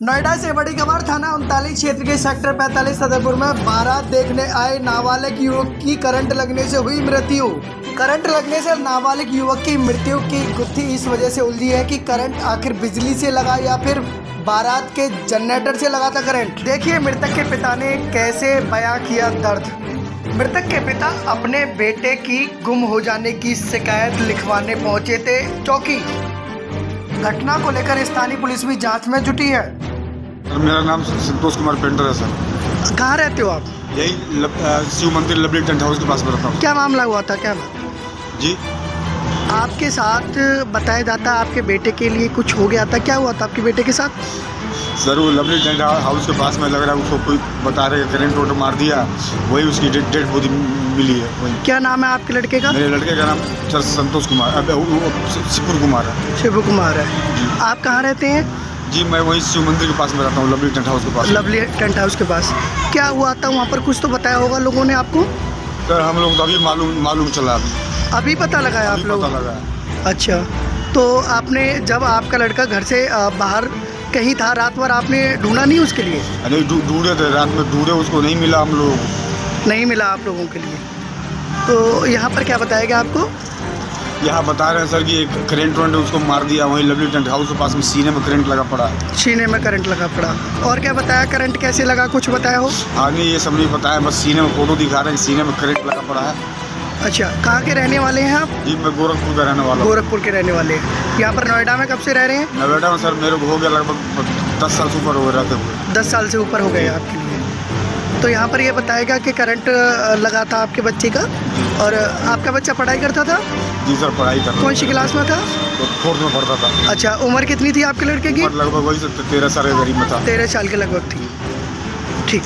नोएडा से बड़ी खबर, थाना उनतालीस क्षेत्र के सेक्टर 45 सदरपुर में बारात देखने आए नाबालिग युवक की करंट लगने से हुई मृत्यु। करंट लगने से नाबालिग युवक की मृत्यु की गुत्थी इस वजह से उलझी है कि करंट आखिर बिजली से लगा या फिर बारात के जनरेटर से लगा था करंट। देखिए मृतक के पिता ने कैसे बयां किया दर्द। मृतक के पिता अपने बेटे की गुम हो जाने की शिकायत लिखवाने पहुँचे थे, चौकी। घटना को लेकर स्थानीय पुलिस भी जाँच में जुटी है। मेरा नाम संतोष कुमार पेंटर है सर। कहाँ रहते हो आप? यही लब, शिव मंदिर लवली टेंट हाउस के पास में रहता हूँ। क्या मामला हुआ था क्या? जी। आपके साथ बताया जाता आपके बेटे के लिए कुछ हो गया था क्या हुआ था आपके बेटे के साथ? सर वो लवली टेंट हाउस के पास में लग रहा है उसको कोई बता रहे करंट वोट मार दिया वही उसकी डेड डेड बॉडी मिली है वही। क्या नाम है आपके लड़के का? मेरे लड़के का नाम सर संतोष कुमार वो कुमार है। शिव कुमार है। आप कहाँ रहते हैं? जी मैं वही शिव मंदिर के पास में रहता हूँ लवली टेंट हाउस के पास लवली टेंट हाउस के पास। क्या हुआ था? वहाँ पर कुछ तो बताया होगा लोगों ने आपको? सर हम लोग तो अभी मालूम मालूम चला। अभी अभी पता लगाया आप लोग पता लगा अच्छा तो आपने जब आपका लड़का घर से बाहर कहीं था रात भर आपने ढूंढा नहीं उसके लिए? अरे ढूंढे थे रात में ढूंढे उसको नहीं मिला हम लोग नहीं मिला आप लोगों के लिए। तो यहाँ पर क्या बताया गया आपको? यहाँ बता रहे हैं सर कि एक करंट वरंट उसको मार दिया वहीं लवली टेंट हाउस के पास में सीने में करंट लगा पड़ा सीने में करंट लगा पड़ा। और क्या बताया करंट कैसे लगा कुछ बताया हो? आगे ये सब नहीं बताया बस सीने में फ़ोटो दिखा रहे हैं सीने में करंट लगा पड़ा है। अच्छा कहाँ के रहने वाले हैं आप? जी मैं गोरखपुर का रहने वाला गोरखपुर के रहने वाले। हैं यहाँ पर नोएडा में कब से रह रहे हैं? नोएडा में सर मेरे को हो गया लगभग दस साल से ऊपर हो रहते हुए। दस साल से ऊपर हो गए आपके लिए। तो यहाँ पर ये बताएगा कि करंट लगा था आपके बच्चे का? और आपका बच्चा पढ़ाई करता था? जी सर पढ़ाई करता कौन सी क्लास में था? तो फोर्थ में पढ़ता था। अच्छा उम्र कितनी थी आपके लड़के की? लगभग वही तेरह साल के करीब में था। तेरह साल के लगभग थी। ठीक।